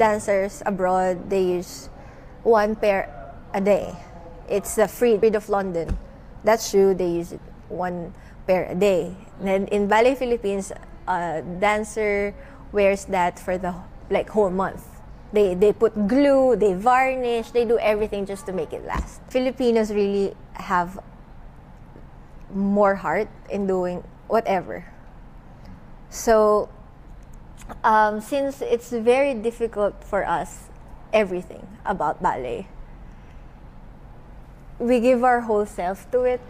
dancers abroad, they use one pair a day. It's the Freed of London. That shoe, they use it one pair a day. And in Ballet Philippines, a dancer wears that for the like whole month. They, they put glue, they varnish, they do everything just to make it last. Filipinos really have more heart in doing whatever. So, um, since it's very difficult for us, everything about ballet, we give our whole self to it